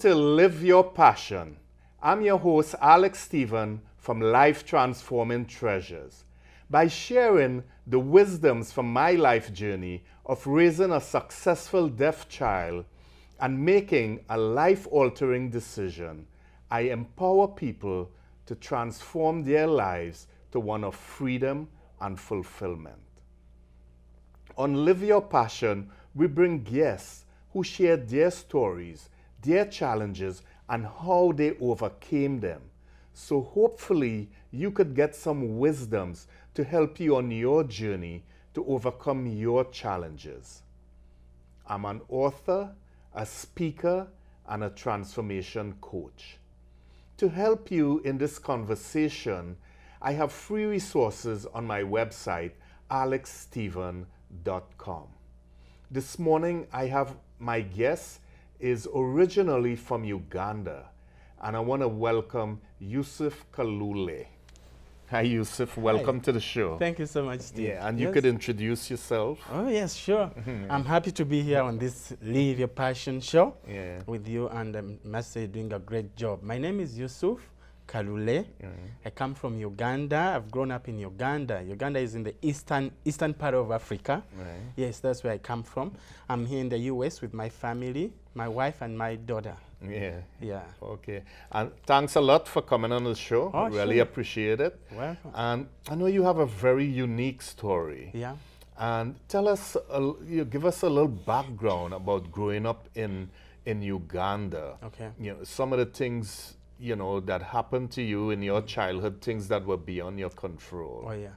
To Live Your Passion. I'm your host, Alex Stephen from Life Transforming Treasures. By sharing the wisdoms from my life journey of raising a successful deaf child and making a life altering decision, I empower people to transform their lives to one of freedom and fulfillment. On Live Your Passion, we bring guests who share their stories, their challenges, and how they overcame them. So hopefully you could get some wisdoms to help you on your journey to overcome your challenges. I'm an author, a speaker, and a transformation coach. To help you in this conversation, I have free resources on my website, alexstephen.com. This morning, I have my guest is originally from Uganda, and I want to welcome Yusuf Kalule. Hi, Yusuf. Welcome Hi. to the show. Thank you so much, Steve. Yeah, and you could introduce yourself. Oh, yes, sure. Mm-hmm. I'm happy to be here on this Live Your Passion show Yeah. with you, and I must say, doing a great job. My name is Yusuf Kalule. I come from Uganda. I've grown up in Uganda. Uganda is in the eastern eastern part of Africa. Right. Yes, that's where I come from. I'm here in the U.S. with my family, my wife, and my daughter. Yeah. Yeah. Okay. And thanks a lot for coming on the show. Oh, really sure. appreciate it. Welcome. And I know you have a very unique story. Yeah. And tell us, a you give us a little background about growing up in in Uganda. Okay. You know, some of the things you know that happened to you in your childhood, things that were beyond your control. Oh yeah.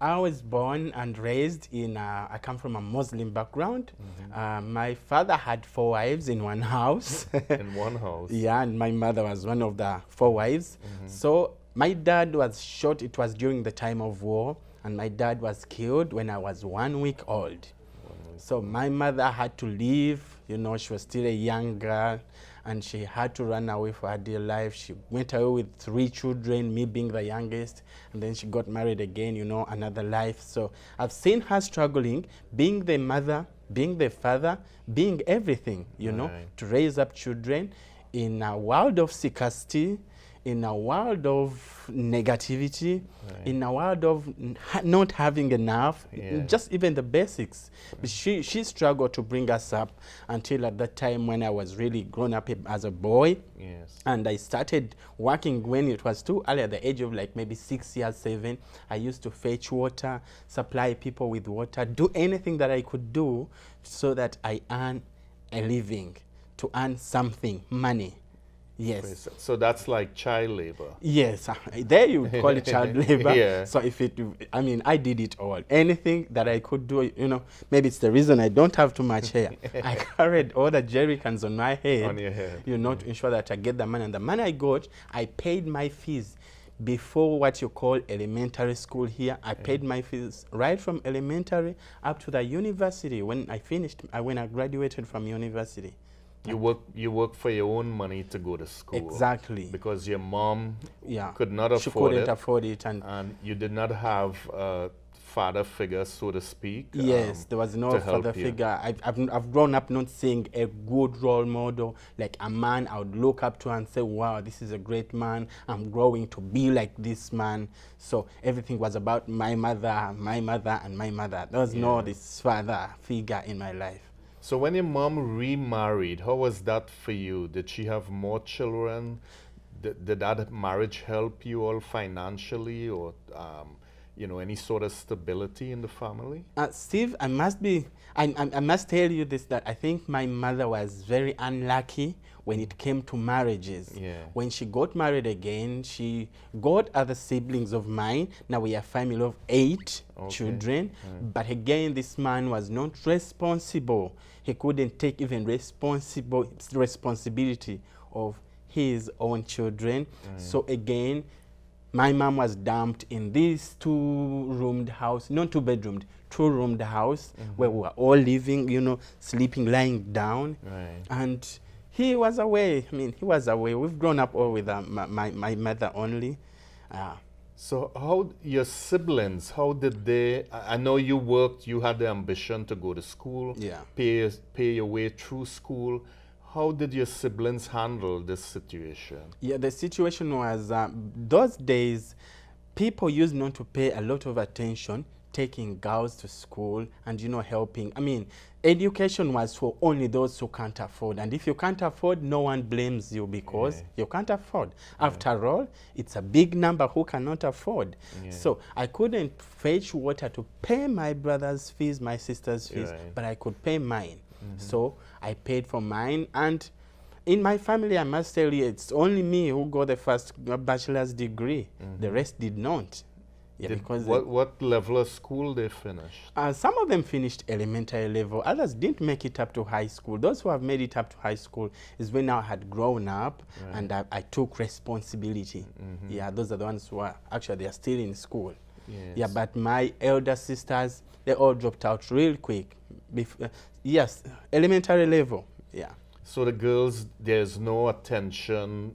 I was born and raised in, uh, I come from a Muslim background. Uh, my father had four wives in one house. in one house. yeah, and my mother was one of the four wives. So my dad was shot, it was during the time of war, and my dad was killed when I was one week old. So my mother had to leave, you know, she was still a young girl and she had to run away for her dear life. She went away with three children, me being the youngest, and then she got married again, you know, another life. So I've seen her struggling, being the mother, being the father, being everything, you know, to raise up children in a world of scarcity, in a world of negativity, in a world of n- not having enough, Yeah. just even the basics. But she, she struggled to bring us up until at that time when I was really grown up as a boy. Yes. And I started working when it was too early, at the age of like maybe six years, seven. I used to fetch water, supply people with water, do anything that I could do so that I earn a living, to earn something, money. Yes. So- that's like child labor. Yes, uh, there you call it child labor. Yeah. So if it, I mean, I did it all. Anything that I could do, you know, maybe it's the reason I don't have too much hair. I carried all the jerry cans on my head. On your head. You know, to ensure that I get the money. And the money I got, I paid my fees before what you call elementary school here. I paid my fees right from elementary up to the university. When I finished, I, when I graduated from university. You work you work for your own money to go to school. Exactly. Because your mom Yeah. could not afford she couldn't it. afford it. And and you did not have a father figure, so to speak. Yes, um, there was no father figure. I've, I've, I've grown up not seeing a good role model, like a man I would look up to and say, wow, this is a great man. I'm growing to be like this man. So everything was about my mother, my mother, and my mother. There was no this father figure in my life. So when your mom remarried, how was that for you? Did she have more children? Did, did that marriage help you all financially, or um, you know, any sort of stability in the family? Uh, Steve, I must be, I, I, I must tell you this that I think my mother was very unlucky when it came to marriages. Yeah. When she got married again, she got other siblings of mine. Now we are a family of eight Okay. children. Mm. But again, this man was not responsible. He couldn't take even responsible responsibility of his own children. Mm. So again, my mom was dumped in this two-roomed house, not two-bedroomed, two-roomed house mm-hmm. where we were all living, you know, sleeping, lying down. Right. And he was away. I mean, he was away. We've grown up all with uh, my, my, mother only. Uh, So how your siblings? How did they? I I know you worked. You had the ambition to go to school. Yeah. Pay pay your way through school. How did your siblings handle this situation? Yeah, the situation was uh, those days, people used not to pay a lot of attention taking girls to school and you know helping i mean education was for only those who can't afford and if you can't afford no one blames you because Yeah. you can't afford after all it's a big number who cannot afford Yeah. so i couldn't fetch water to pay my brother's fees my sister's fees Right. but i could pay mine mm-hmm. so i paid for mine and in my family, I must tell you, it's only me who got the first bachelor's degree. The mm-hmm. rest did not. Yeah, Did- because what, what level of school they finished? uh, some of them finished elementary level, others didn't make it up to high school. Those who have made it up to high school is when I had grown up and I, I took responsibility. Yeah, those are the ones who are actually they are still in school. Yeah, but my elder sisters they all dropped out real quick. Bef- uh, yes, elementary level. Yeah. So the girls, there's no attention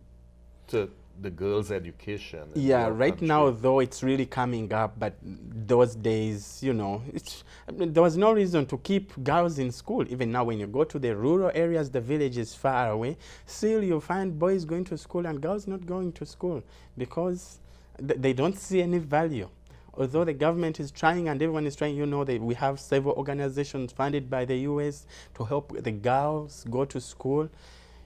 to the girls' education. Yeah, right country. now though it's really coming up, but those days, you know, it's, I mean, there was no reason to keep girls in school. Even now, when you go to the rural areas, the village is far away. Still, you find boys going to school and girls not going to school because th- they don't see any value. Although the government is trying and everyone is trying, you know, that we have several organizations funded by the U.S. to help the girls go to school.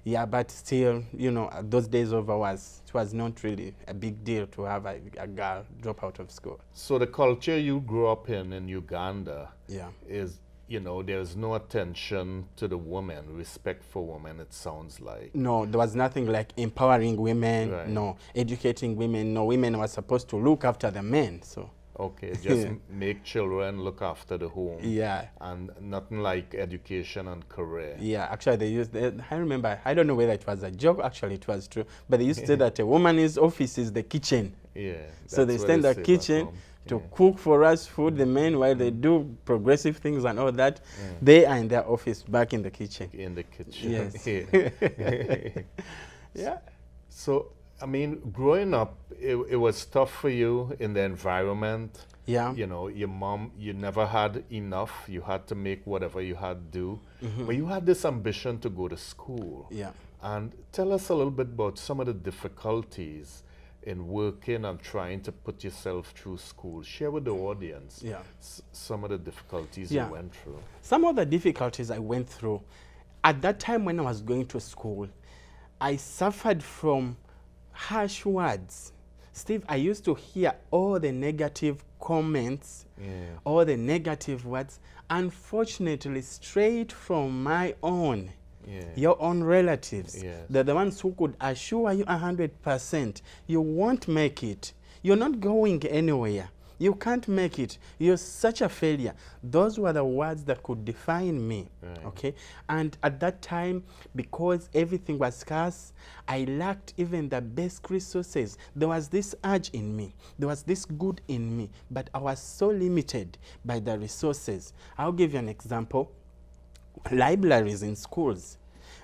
Yeah, but still, you know, uh, those days over was it was not really a big deal to have a, a girl drop out of school. So the culture you grew up in in Uganda Yeah. is, you know, there's no attention to the woman, respect for women. It sounds like. No, there was nothing like empowering women. Right. No, educating women. No, women were supposed to look after the men. So Okay, just make children look after the home. yeah, And nothing like education and career. yeah. Actually, they used. They, I remember. I don't know whether it was a joke. Actually, it was true. But they used to say that a woman's office is the kitchen. Yeah. So they stand the kitchen to Yeah. cook for us food, the men, while they mm. do progressive things and all that. Mm. They are in their office back in the kitchen. in the kitchen. Yes. Yeah. Yeah. so, I mean, growing up, it, it was tough for you in the environment. Yeah. You know, your mom, you never had enough. You had to make whatever you had to do. Mm-hmm. But you had this ambition to go to school. Yeah. And tell us a little bit about some of the difficulties in working and trying to put yourself through school. Share with the audience Yeah. s- some of the difficulties Yeah. you went through. Some of the difficulties I went through at that time when I was going to school, I suffered from harsh words. Steve, I used to hear all the negative comments, Yeah. all the negative words, unfortunately, straight from my own. Yeah. Your own relatives. Yes. They're the ones who could assure you 100% you won't make it. You're not going anywhere. You can't make it. You're such a failure. Those were the words that could define me. Right. Okay? And at that time, because everything was scarce, I lacked even the basic resources. There was this urge in me, there was this good in me, but I was so limited by the resources. I'll give you an example libraries in schools.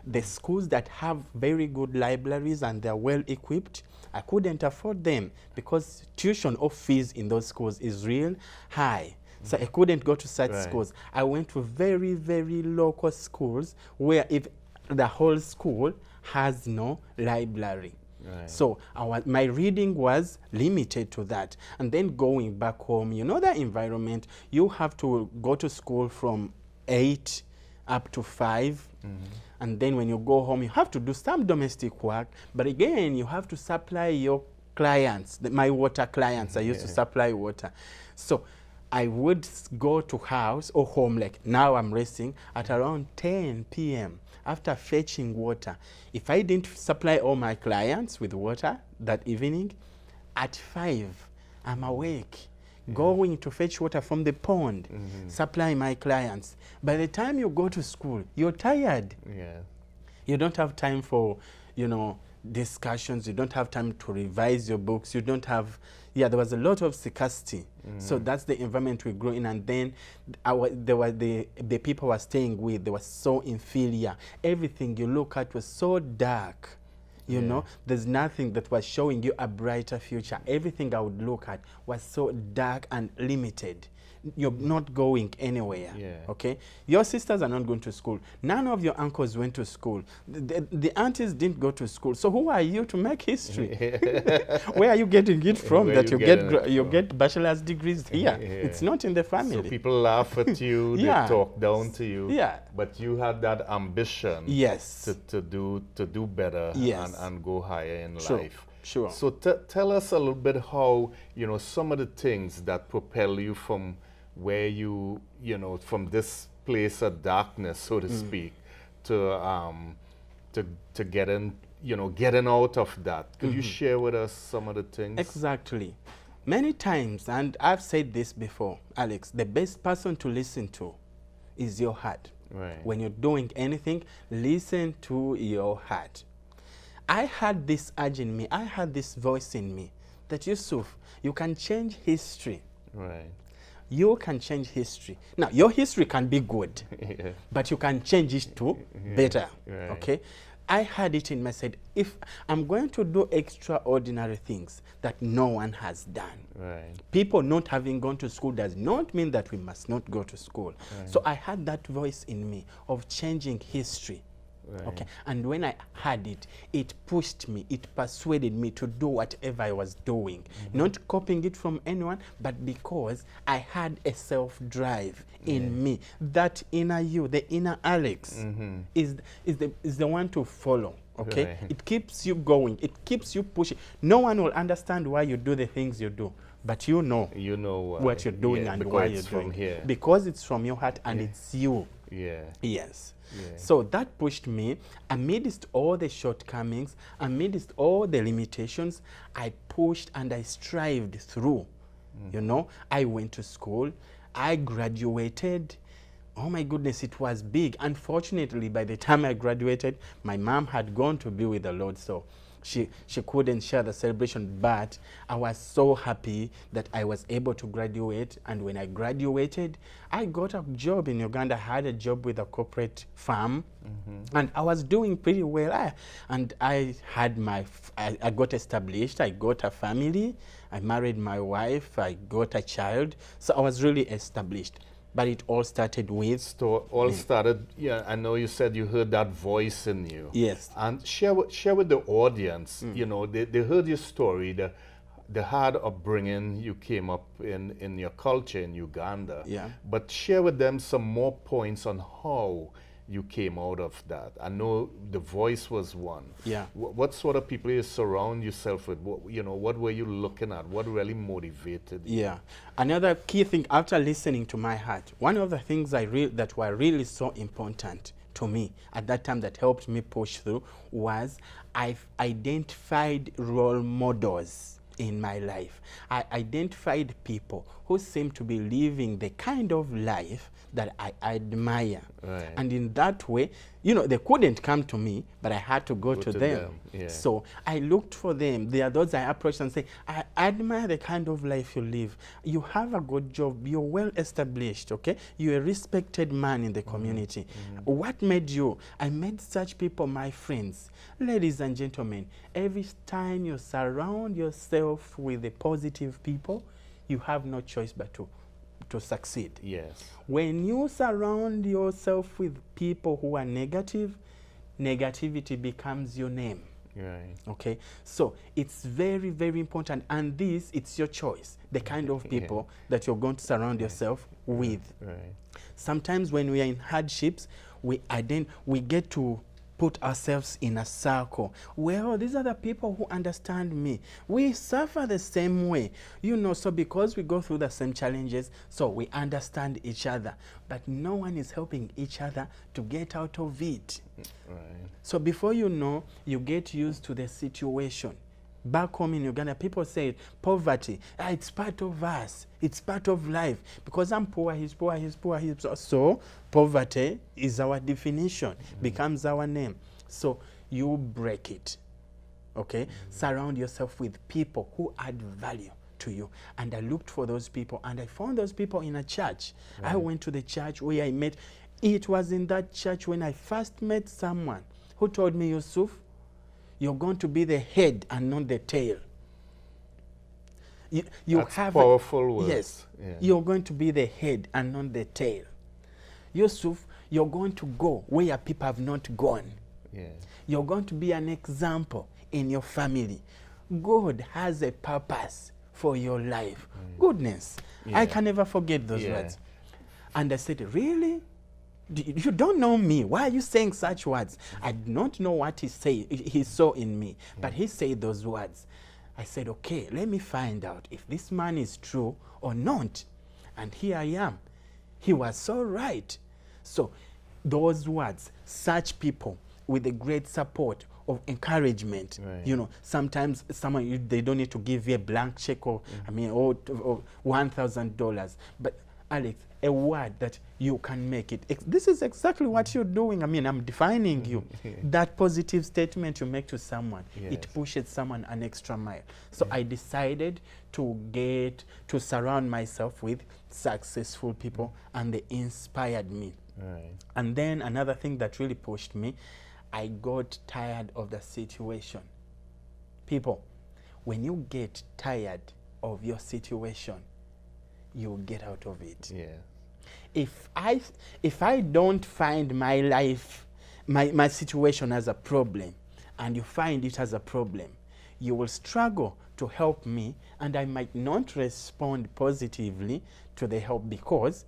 The schools that have very good libraries and they're well equipped, I couldn't afford them because tuition or fees in those schools is real high. So I couldn't go to such Right. schools. I went to very, very local schools where if the whole school has no library. Right. So our, my reading was limited to that. And then going back home, you know the environment, you have to go to school from 8 up to 5. Mm-hmm. And then when you go home, you have to do some domestic work. But again, you have to supply your clients, the, my water clients. I used to supply water. So I would go to house or home, like now I'm resting, at around 10 p.m. after fetching water. If I didn't supply all my clients with water that evening, at 5, I'm awake, Mm-hmm. going to fetch water from the pond, mm-hmm. supply my clients. By the time you go to school, you're tired. Yeah. you don't have time for you know discussions. You don't have time to revise your books. You don't have yeah there was a lot of scarcity. So mm-hmm. that's the environment we grew in. And then our there were the the people were staying with they were so inferior. Everything you look at was so dark You know, there's nothing that was showing you a brighter future. Everything I would look at was so dark and limited. You're not going anywhere. Yeah. Okay? Your sisters are not going to school. None of your uncles went to school. The, the, aunties didn't go to school. So who are you to make history? Where are you getting it from Where that you you get gra- you get bachelor's degrees here? Yeah. It's not in the family. So people laugh at you, they Yeah. talk down to you. Yeah. But you had that ambition yes. to, to do to do better Yes. and, and go higher in Sure, life. sure. So t- tell us a little bit how, you know, some of the things that propel you from where you, you know, from this place of darkness, so Mm. to speak, to um to to getting, you know, getting out of that. Could Mm-hmm. you share with us some of the things? Exactly. Many times, and I've said this before, Alex, the best person to listen to is your heart. Right. When you're doing anything, listen to your heart. I had this urge in me, I had this voice in me that Yusuf, you can change history. Right. You can change history. Now, your history can be good, yeah. but you can change it to better. right. Okay? I had it in my head. If I'm going to do extraordinary things that no one has done, Right. people not having gone to school does not mean that we must not go to school. So I had that voice in me of changing history. Okay. And when I had it, it pushed me, it persuaded me to do whatever I was doing. Mm-hmm. Not copying it from anyone, but because I had a self drive in me. That inner you, the inner Alex, mm-hmm. is, is, the, is the one to follow. Okay? Right. It keeps you going, it keeps you pushing. No one will understand why you do the things you do, but you know You know why. what you're doing Yeah, and why you're doing here. it. Because it's from your heart and it's you. Yeah. Yes. Yeah. So that pushed me, amidst all the shortcomings, amidst all the limitations, I pushed and I strived through. Mm. You know, I went to school, I graduated. Oh my goodness, it was big. Unfortunately, by the time I graduated, my mom had gone to be with the Lord, so she, she couldn't share the celebration. But I was so happy that I was able to graduate. And when I graduated, I got a job in Uganda. I had a job with a corporate firm, mm-hmm. and I was doing pretty well. I, and I had my, I, I got established. I got a family. I married my wife. I got a child. So I was really established. But it all started with So all started. Yeah, I know you said you heard that voice in you. Yes. And share with, share with the audience. Mm. You know, they, they heard your story. The the hard upbringing you came up in in your culture in Uganda. Yeah. But share with them some more points on how you came out of that. I know the voice was one. Yeah. Wh- What sort of people you surround yourself with? What, you know, what were you looking at? What really motivated you? Yeah. Another key thing after listening to my heart, one of the things I re- that were really so important to me at that time that helped me push through was I've identified role models in my life. I identified people who seem to be living the kind of life that I admire. Right. And in that way, you know, they couldn't come to me, but I had to go, to, to them. them, yeah. So I looked for them. They are those I approached and say, I admire the kind of life you live. You have a good job. You're well established, okay? You're a respected man in the mm, community. Mm. What made you? I made such people my friends. Ladies and gentlemen, every time you surround yourself with the positive people, you have no choice but to, to succeed. Yes. When you surround yourself with people who are negative, negativity becomes your name. Right. Okay, so it's very, very important, and this it's your choice, the kind of Yeah. people that you're going to surround yourself with. Right. Sometimes when we are in hardships, we ident- we get to put ourselves in a circle. Well, these are the people who understand me. We suffer the same way, you know. So because we go through the same challenges, so we understand each other. But no one is helping each other to get out of it. Mm, right. So before you know, you get used to the situation. Back home in Uganda, people say poverty, ah, it's part of us, it's part of life. Because I'm poor, he's poor, he's poor, he's poor. So poverty is our definition, becomes our name. So you break it. Okay? Surround yourself with people who add value to you. And I looked for those people and I found those people in a church. I went to the church where I met. It was in that church when I first met someone who told me, Yusuf, you're going to be the head and not the tail. You, you That's have powerful words. Yes, Yeah. you're going to be the head and not the tail. Yusuf, you're going to go where people have not gone. Yeah. You're going to be an example in your family. God has a purpose for your life. Mm. Goodness. I can never forget those Yeah. words. And I said, Really? You don't know me. Why are you saying such words? I do not know what he say, he saw in me, but he said those words. I said, okay, let me find out if this man is true or not. And here I am. He was so right. So, those words, such people with a great support of encouragement. Right. You know, sometimes someone you, they don't need to give you a blank check or I mean, or, or one thousand dollars. But Alex, a word that you can make it. Ex- this is exactly what you're doing. I mean, I'm defining mm-hmm. you. that positive statement you make to someone, it pushes someone an extra mile. So I decided to get to surround myself with successful people, and they inspired me. Right. And then another thing that really pushed me, I got tired of the situation. People, when you get tired of your situation, you will get out of it. Yeah. If I if I don't find my life, my, my situation as a problem, and you find it as a problem, you will struggle to help me, and I might not respond positively to the help because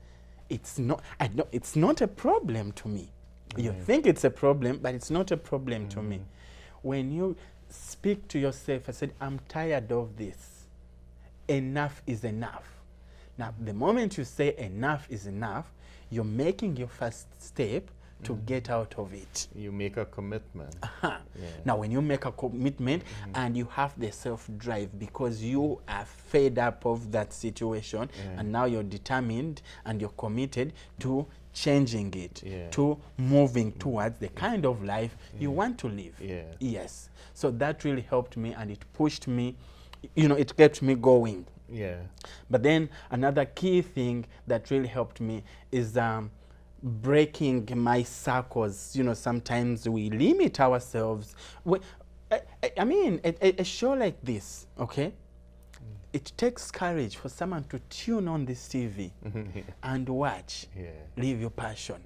it's not I don't, it's not a problem to me. You think it's a problem, but it's not a problem to me. Mm. When you speak to yourself, I said, I'm tired of this. Enough is enough. Now, the moment you say enough is enough, you're making your first step to mm. get out of it. You make a commitment. Huh. Yeah. Now, when you make a commitment mm-hmm. and you have the self drive because you are fed up of that situation Yeah. and now you're determined and you're committed to changing it, Yeah. to moving mm. towards the kind of life you want to live. Yes. So that really helped me and it pushed me, you know, it kept me going. Yeah. But then another key thing that really helped me is um, breaking my circles. You know, sometimes we limit ourselves. We, I, I- mean, a, a- show like this, okay? It takes courage for someone to tune on this TV and watch. Yeah. Live your passion.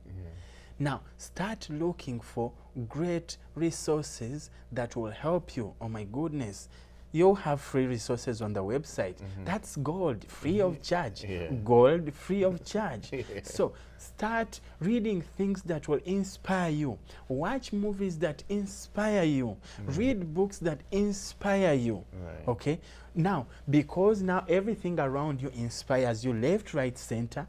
Now, start looking for great resources that will help you. Oh my goodness. You have free resources on the website. Mm-hmm. That's gold, free mm-hmm. of charge. Yeah. Gold, free of charge. Yeah. So, start reading things that will inspire you. Watch movies that inspire you. Mm-hmm. Read books that inspire you. Right. Okay? Now, because now everything around you inspires you, left, right, center,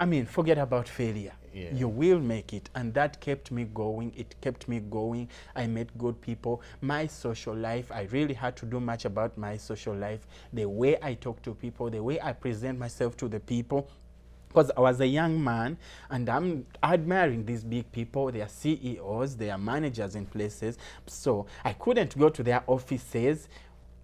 I mean, forget about failure. Yeah. You will make it. And that kept me going. It kept me going. I met good people. My social life, I really had to do much about my social life. The way I talk to people, the way I present myself to the people. Because I was a young man and I'm admiring these big people. They are CEOs, they are managers in places. So I couldn't go to their offices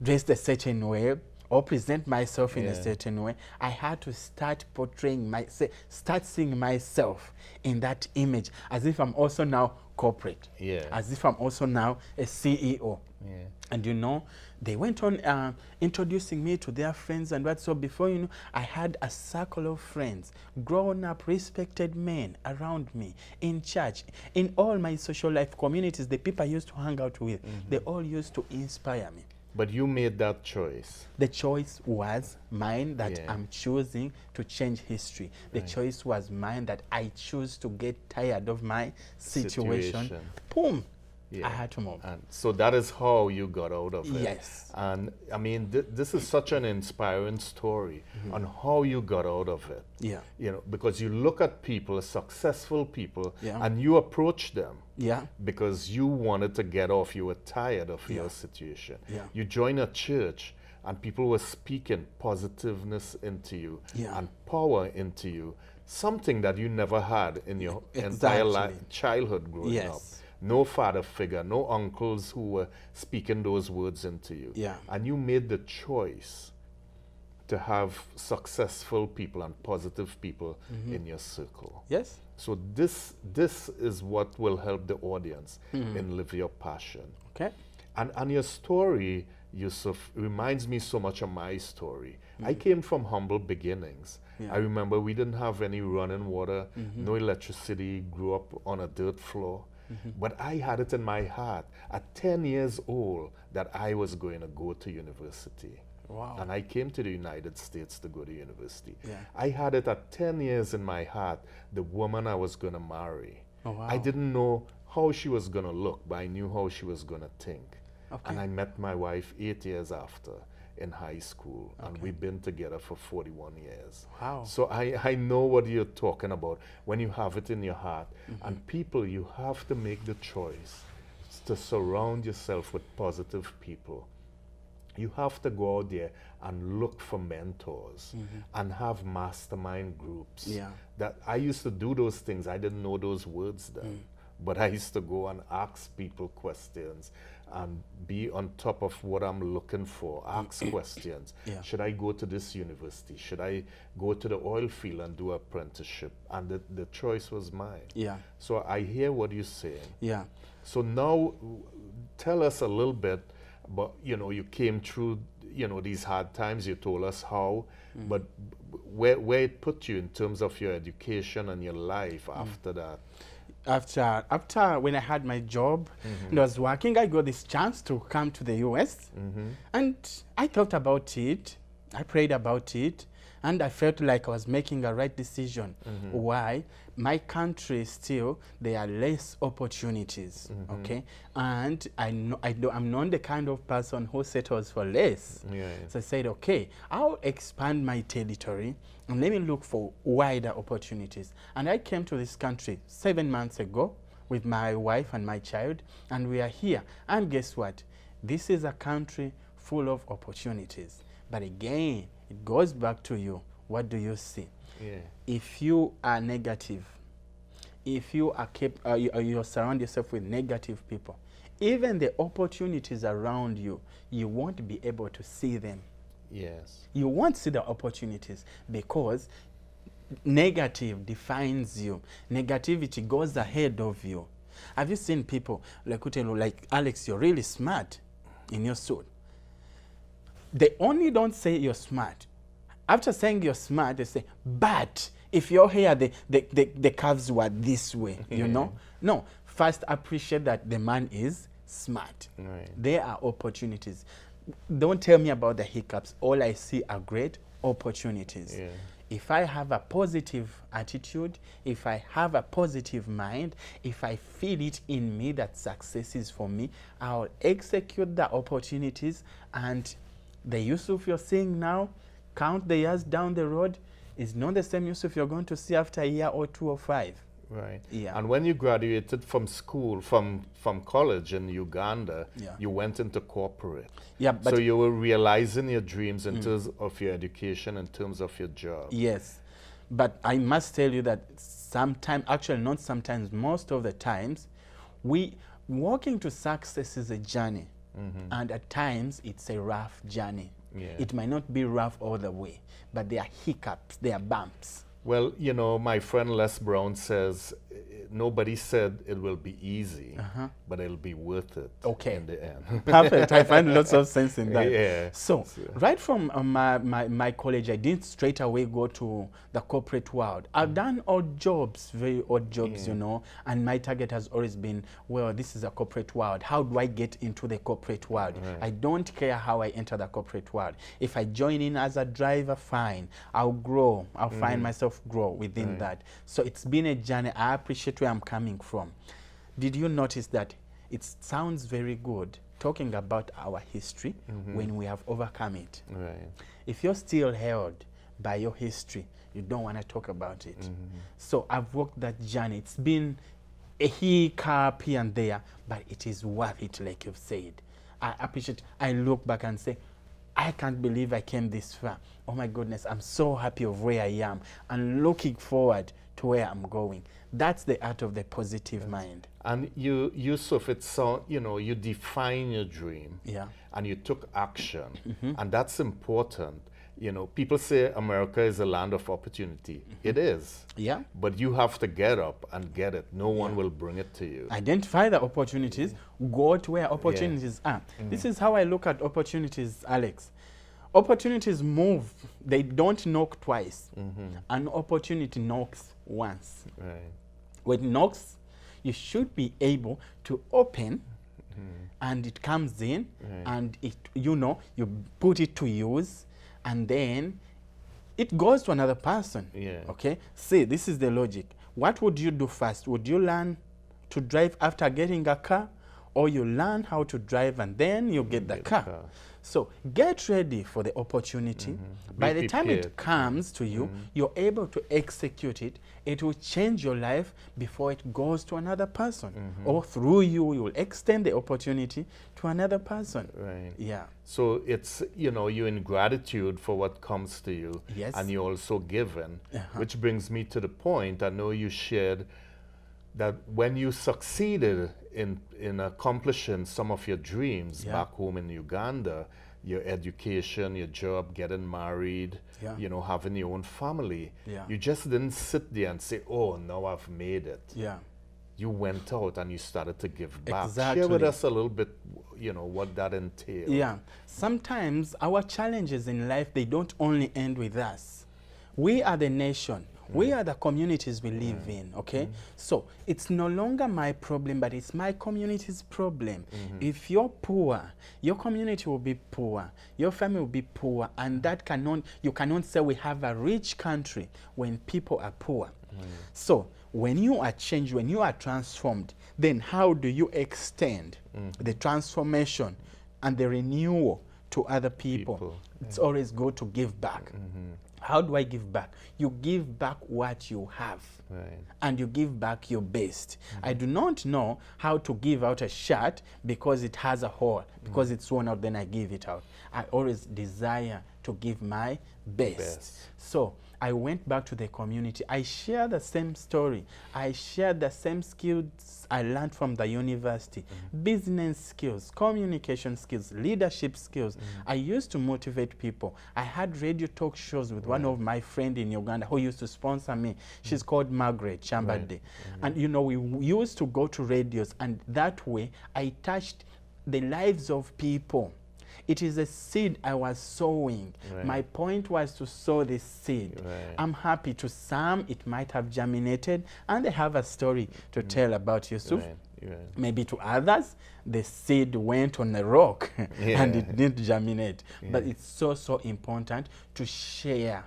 dressed a certain way or present myself in a certain way. I had to start portraying my, say, start seeing myself in that image as if I'm also now corporate, Yeah. as if I'm also now a CEO. Yeah. And you know, they went on uh, introducing me to their friends and what. So before you know, I had a circle of friends, grown up, respected men around me in church, in all my social life communities, the people I used to hang out with, they all used to inspire me. But you made that choice. The choice was mine that Yeah. I'm choosing to change history. The Right. choice was mine that I choose to get tired of my situation. Situation. Boom. Yeah. I had to move. And so that is how you got out of it. Yes. And I mean, th- this is such an inspiring story Mm-hmm. on how you got out of it. Yeah. You know, because you look at people, successful people, Yeah. and you approach them Yeah. because you wanted to get off. You were tired of Yeah. your situation. Yeah. You join a church, and people were speaking positiveness into you Yeah. and power into you, something that you never had in your entire li- childhood growing up. No father figure, no uncles who were speaking those words into you. Yeah. And you made the choice to have successful people and positive people Mm-hmm. in your circle. Yes. So this this is what will help the audience Mm-hmm. in live your passion. Okay. And and your story, Yusuf, reminds me so much of my story. I came from humble beginnings. Yeah. I remember we didn't have any running water, no electricity, grew up on a dirt floor. Mm-hmm. But I had it in my heart at 10 years old that I was going to go to university. Wow. And I came to the United States to go to university. Yeah. I had it at 10 years in my heart, the woman I was going to marry. Oh, wow. I didn't know how she was going to look, but I knew how she was going to think. Okay. And I met my wife eight years after in high school, and we've been together for 41 years. Wow. So I, I know what you're talking about when you have it in your heart. Mm-hmm. And people, you have to make the choice to surround yourself with positive people. You have to go out there and look for mentors and have mastermind groups. Yeah. That I used to do those things. I didn't know those words then. Mm. But I used to go and ask people questions and be on top of what I'm looking for. Ask questions. Mm. Yeah. Should I go to this university? Should I go to the oil field and do apprenticeship? And the, the choice was mine. Yeah. So I hear what you're saying. Yeah. So now, tell us a little bit about you know you came through you know these hard times. You told us how, but where where it put you in terms of your education and your life after that. After after when I had my job mm-hmm. and I was working, I got this chance to come to the US, mm-hmm. and I thought about it. I prayed about it, and I felt like I was making a right decision. Mm-hmm. Why? My country still there are less opportunities. Okay, and I know I do, I'm not the kind of person who settles for less. Yeah. So I said, okay, I'll expand my territory and let me look for wider opportunities. And I came to this country seven months ago with my wife and my child, and we are here. And guess what? This is a country full of opportunities. But again, it goes back to you. What do you see? Yeah. If you are negative, if you are kept, uh, you, uh, you surround yourself with negative people, even the opportunities around you, you won't be able to see them. Yes. You won't see the opportunities because negative defines you. Negativity goes ahead of you. Have you seen people like who tell you, like Alex, you're really smart in your suit? They only don't say you're smart. After saying you're smart, they say, but if your hair, the, the, the, the curves were this way, you know? No, first appreciate that the man is smart. Right. There are opportunities. Don't tell me about the hiccups. All I see are great opportunities. Yeah. If I have a positive attitude, if I have a positive mind, if I feel it in me that success is for me, I'll execute the opportunities and the Yusuf you're seeing now, count the years down the road, is not the same Yusuf you're going to see after a year or two or five. Right. Yeah. And when you graduated from school, from from college in Uganda, Yeah. you went into corporate. Yeah, but so you were realizing your dreams in hmm. terms of your education, in terms of your job. Yes, but I must tell you that sometimes, actually not sometimes, most of the times, we walking to success is a journey, mm-hmm. and at times it's a rough journey. Yeah. It might not be rough all the way, but there are hiccups, there are bumps. Well, you know, my friend Les Brown says nobody said it will be easy, uh-huh. but it'll be worth it. Okay. in the end. Perfect. I find lots of sense in that. Yeah. So, right from uh, my, my, my college, I didn't straight away go to the corporate world. I've mm. done odd jobs, very odd jobs, you mm. know, and my target has always been, well, this is a corporate world. How do I get into the corporate world? I don't care how I enter the corporate world. If I join in as a driver, fine. I'll grow. I'll find mm. myself grow within that. So it's been a journey. I appreciate where I'm coming from. Did you notice that it sounds very good talking about our history mm-hmm. when we have overcome it? right. If you're still held by your history, you don't want to talk about it. Mm-hmm. So I've walked that journey. It's been a hiccup here and there, but it is worth it, like you've said. I appreciate. I look back and say, I can't believe I came this far. Oh my goodness, I'm so happy of where I am and looking forward to where I'm going. That's the art of the positive mind. And you, Yusuf, it's so, you know, you define your dream. Yeah. And you took action. Mm-hmm. And that's important. You know, people say America is a land of opportunity. Mm-hmm. It is. Yeah. But you have to get up and get it. No one will bring it to you. Identify the opportunities, go to where opportunities are. Mm. This is how I look at opportunities, Alex. Opportunities move, they don't knock twice. Mm-hmm. An opportunity knocks once. Right. When it knocks, you should be able to open mm-hmm. and it comes in Right. and it you know you put it to use and then it goes to another person. Yeah. okay? See this is the logic. What would you do first? Would you learn to drive after getting a car or you learn how to drive and then you get the Get the car. So get ready for the opportunity mm-hmm. by the time it comes to you mm-hmm. you're able to execute it it will change your life before it goes to another person mm-hmm. or through you you will extend the opportunity to another person Right. yeah So it's, you know, you're in gratitude for what comes to you. Yes. And you're also given. Uh-huh. Which brings me to the point I know you shared that when you succeeded in, in accomplishing some of your dreams Yeah. back home in Uganda, your education, your job, getting married, Yeah. you know, having your own family, Yeah. you just didn't sit there and say, oh, now I've made it yeah you went out and you started to give back. Share Exactly. with us a little bit, you know, what that entails. Yeah. Sometimes our challenges in life they don't only end with us. We are the nation. We mm. are the communities we live mm. in, okay? Mm. So it's no longer my problem, but it's my community's problem. Mm-hmm. If you're poor, your community will be poor, your family will be poor, and that cannot, you cannot say we have a rich country when people are poor. So when you are changed, when you are transformed, then how do you extend the transformation and the renewal to other people? People, It's mm. always good to give back. Mm-hmm. How do I give back? You give back what you have. Right. And you give back your best. Mm-hmm. I do not know how to give out a shirt because it has a hole, because mm. it's worn out, then I give it out. I always desire to give my best. Best. So I went back to the community. I share the same story. I share the same skills I learned from the university mm-hmm. business skills, communication skills, leadership skills. Mm-hmm. I used to motivate people. I had radio talk shows with one of my friend in Uganda who used to sponsor me. She's mm. called Margaret Chambade. Mm-hmm. And you know, we used to go to radios, and that way I touched the lives of people. It is a seed I was sowing. Right. My point was to sow this seed. Right. I'm happy to some it might have germinated and they have a story to mm. tell about Yusuf. Right. Maybe to others, the seed went on a rock and it didn't germinate. But it's so, so important to share.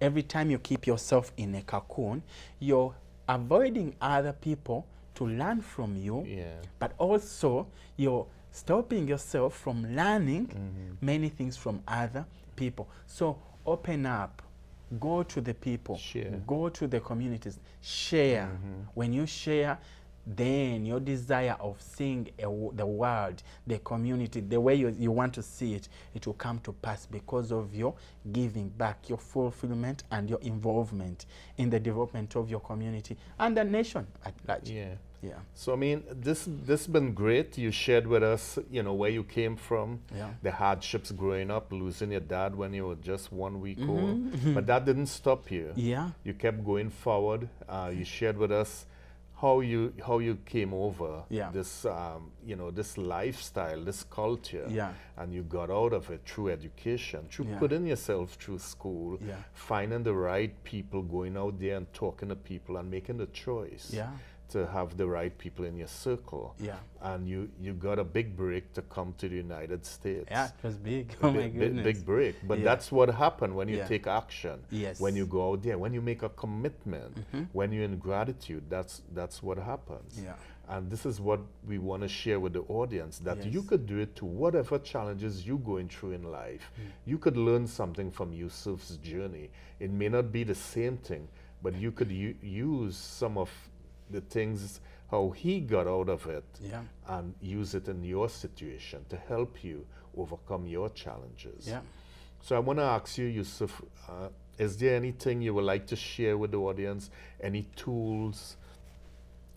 Every time you keep yourself in a cocoon, you're avoiding other people to learn from you Yeah. but also you're stopping yourself from learning Mm-hmm. many things from other people. So open up, go to the people, Share. go to the communities, share. Mm-hmm. When you share, then your desire of seeing a the world, the community, the way you, you want to see it, it will come to pass because of your giving back, your fulfillment, and your involvement in the development of your community and the nation at large. Yeah. Yeah. So I mean, this this has been great. You shared with us, you know, where you came from, Yeah. the hardships growing up, losing your dad when you were just one week Mm-hmm. old, but that didn't stop you. Yeah. You kept going forward. Uh, you shared with us how you how you came over Yeah. this um, you know this lifestyle, this culture, Yeah. and you got out of it through education, through Yeah. putting yourself through school, Yeah. finding the right people, going out there and talking to people, and making the choice Yeah. To have the right people in your circle. Yeah. And you you got a big break to come to the United States. Yeah, it was big. Oh my big, big- goodness. big break. But Yeah. that's what happened when you Yeah. take action. Yes. When you go out there, when you make a commitment, when you're in gratitude, that's that's what happens. Yeah. And this is what we want to share with the audience that you could do it to whatever challenges you're going through in life. Mm. You could learn something from Yusuf's journey. It may not be the same thing, but you could u- use some of the things how he got out of it Yeah. and use it in your situation to help you overcome your challenges. Yeah. So I want to ask you, Yusuf, uh, is there anything you would like to share with the audience? Any tools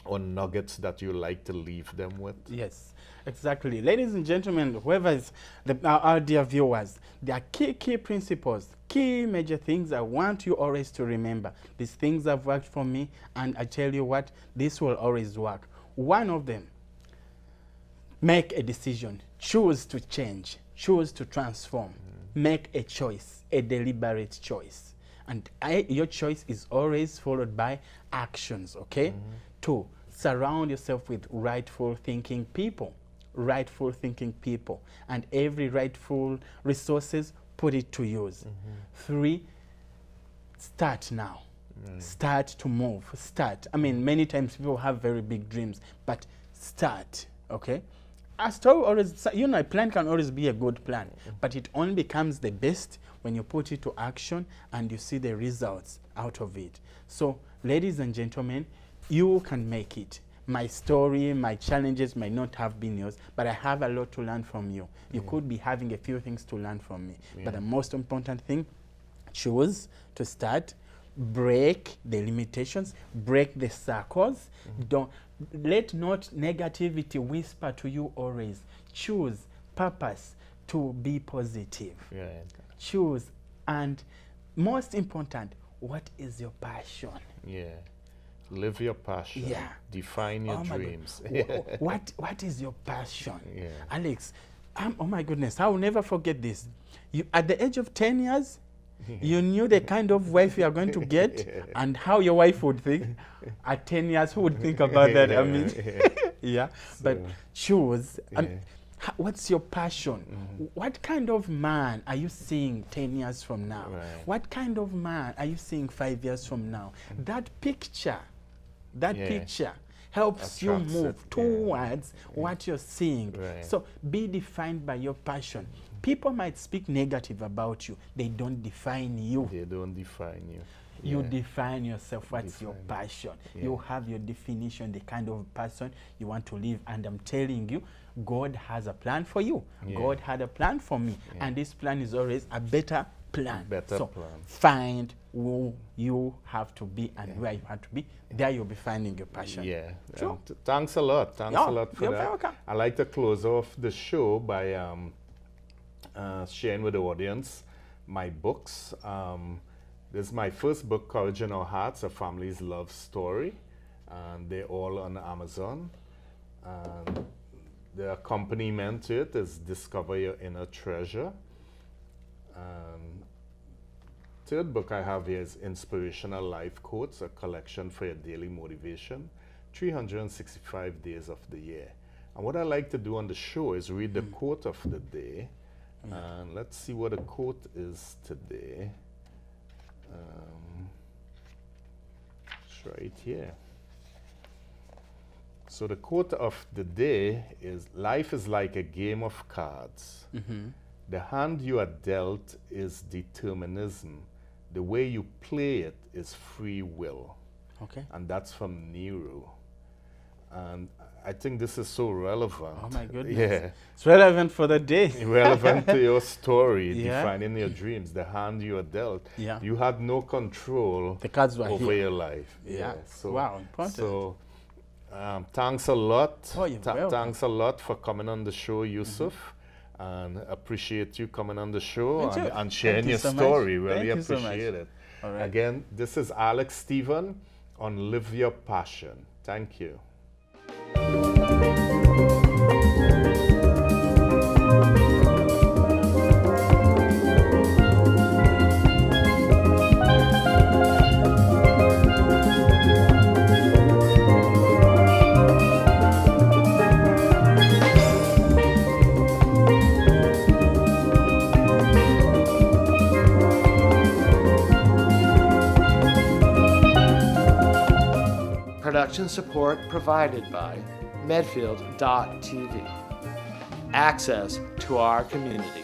or nuggets that you like to leave them with? Yes. Exactly. Ladies and gentlemen, whoever is the, our, our dear viewers, there are key, key principles, key major things I want you always to remember. These things have worked for me, and I tell you what, this will always work. One of them, make a decision, choose to change, choose to transform, mm. make a choice, a deliberate choice. And I, your choice is always followed by actions, okay? Mm-hmm. Two, surround yourself with rightful thinking people rightful thinking people and every rightful resources put it to use. Mm-hmm. Three start now. Mm. Start to move. Start. I mean many times people have very big dreams but start okay? A story always you know a plan can always be a good plan mm-hmm. but it only becomes the best when you put it to action and you see the results out of it. So ladies and gentlemen you can make it my story my challenges might not have been yours but i have a lot to learn from you. You mm. could be having a few things to learn from me. But the most important thing choose to start. Break the limitations. Break the circles. Mm-hmm. Don't let not negativity whisper to you always. Choose purpose to be positive. Yeah. choose and most important what is your passion? Yeah. Live your passion. Yeah. Define your Oh dreams. Wh- wh- what what is your passion Yeah. alex um, oh my goodness i will never forget this you at the age of 10 years you knew the kind of wife you are going to get and how your wife would think at 10 years who would think about that i mean yeah but So, choose um, yeah. what's your passion what kind of man are you seeing 10 years from now Right. what kind of man are you seeing 5 years from now that picture that Yeah. picture helps you move it, yeah. towards what you're seeing Right. so be defined by your passion people might speak negative about you they don't define you They don't define you. you Yeah. define yourself what's your passion Yeah. you have your definition the kind of person you want to live and i'm telling you god has a plan for you Yeah. god had a plan for me Yeah. and this plan is always a better plan Better so plan. find who you have to be and where you have to be there you'll be finding your passion Yeah. Sure. Thanks a lot. Thanks Yeah, a lot for you're that. welcome. I like to close off the show by um, uh, sharing with the audience my books. Um, this is my first book, Courage in Our Hearts, A Family's Love Story. And they're all on Amazon. And the accompaniment to it is Discover Your Inner Treasure. Third book I have here is Inspirational Life Quotes, a collection for your daily motivation, 365 days of the year. And what I like to do on the show is read the hmm. quote of the day. Hmm. And let's see what the quote is today. Um, it's right here. So the quote of the day is Life is like a game of cards. Mm-hmm. The hand you are dealt is determinism. The way you play it is free will. okay And that's from Nehru. And I think this is so relevant. Oh my goodness. Yeah. it's relevant for the day Relevant to your story, Yeah. defining your dreams, the hand you are dealt. Yeah. You had no control the cards were over here your life. Yeah. So, Wow, important. So, um, thanks a lot. Oh, welcome. thanks a lot for coming on the show, Yusuf. And appreciate you coming on the show and, and Thank sharing you your so much. story. Really Thank you so much. appreciate it. All right. Again, this is Alex Stephen on Live Your Passion. Thank you. Production support provided by Medfield.tv. Access to our community.